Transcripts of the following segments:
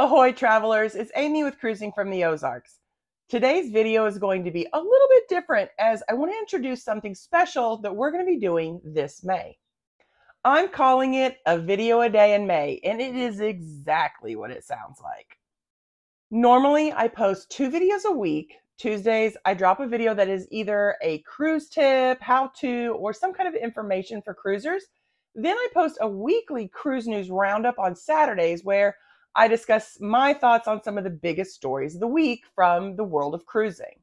Ahoy travelers, it's Amy with Cruising from the Ozarks. Today's video is going to be a little bit different as I want to introduce something special that we're going to be doing this May. I'm calling it a video a day in May, and it is exactly what it sounds like. Normally, I post two videos a week. Tuesdays, I drop a video that is either a cruise tip, how to, or some kind of information for cruisers. Then I post a weekly cruise news roundup on Saturdays where I discuss my thoughts on some of the biggest stories of the week from the world of cruising.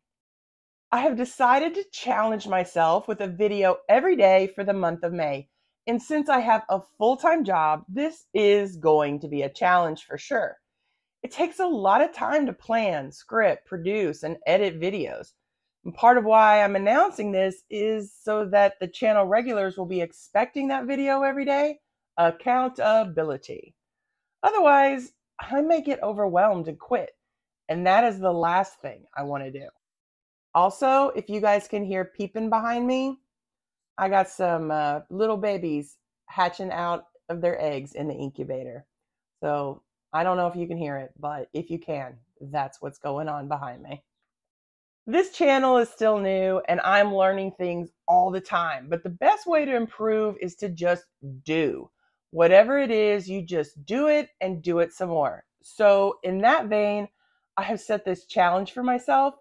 I have decided to challenge myself with a video every day for the month of May. And since I have a full time job, this is going to be a challenge for sure. It takes a lot of time to plan, script, produce, and edit videos. And part of why I'm announcing this is so that the channel regulars will be expecting that video every day. Accountability. Otherwise, I may get overwhelmed and quit. And that is the last thing I want to do. Also, if you guys can hear peeping behind me, I got some uh, little babies hatching out of their eggs in the incubator. So I don't know if you can hear it, but if you can, that's what's going on behind me. This channel is still new and I'm learning things all the time, but the best way to improve is to just do. Whatever it is, you just do it and do it some more. So, in that vein, I have set this challenge for myself.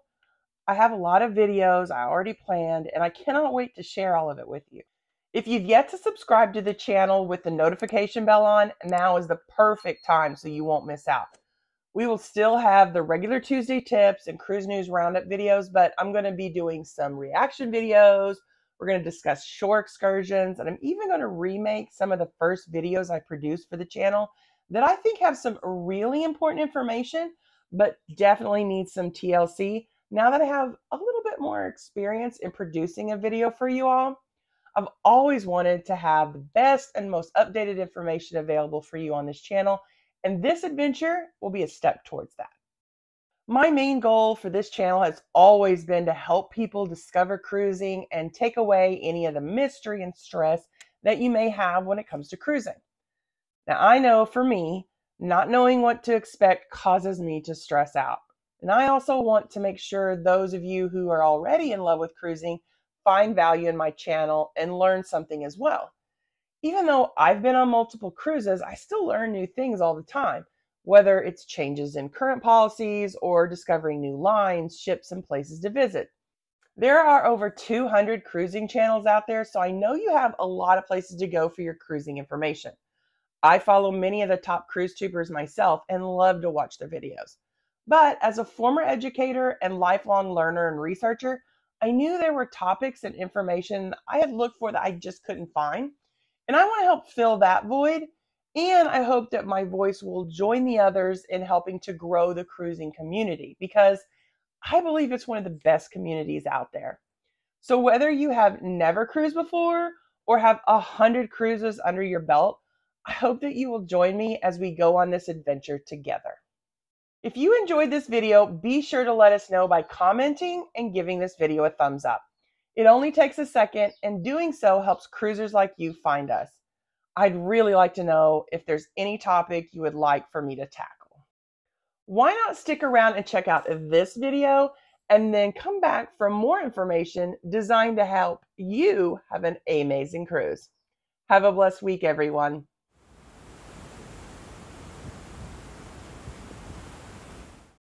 I have a lot of videos I already planned, and I cannot wait to share all of it with you. If you've yet to subscribe to the channel with the notification bell on, now is the perfect time so you won't miss out. We will still have the regular Tuesday tips and cruise news roundup videos, but I'm going to be doing some reaction videos, we're going to discuss shore excursions, and I'm even going to remake some of the first videos I produced for the channel that I think have some really important information, but definitely need some TLC. Now that I have a little bit more experience in producing a video for you all, I've always wanted to have the best and most updated information available for you on this channel, and this adventure will be a step towards that. My main goal for this channel has always been to help people discover cruising and take away any of the mystery and stress that you may have when it comes to cruising. Now, I know for me, not knowing what to expect causes me to stress out. And I also want to make sure those of you who are already in love with cruising find value in my channel and learn something as well. Even though I've been on multiple cruises, I still learn new things all the time whether it's changes in current policies or discovering new lines, ships, and places to visit. There are over 200 cruising channels out there, so I know you have a lot of places to go for your cruising information. I follow many of the top cruise tubers myself and love to watch their videos. But as a former educator and lifelong learner and researcher, I knew there were topics and information I had looked for that I just couldn't find. And I want to help fill that void and I hope that my voice will join the others in helping to grow the cruising community because I believe it's one of the best communities out there. So whether you have never cruised before or have a hundred cruises under your belt, I hope that you will join me as we go on this adventure together. If you enjoyed this video, be sure to let us know by commenting and giving this video a thumbs up. It only takes a second, and doing so helps cruisers like you find us. I'd really like to know if there's any topic you would like for me to tackle. Why not stick around and check out this video and then come back for more information designed to help you have an amazing cruise. Have a blessed week, everyone.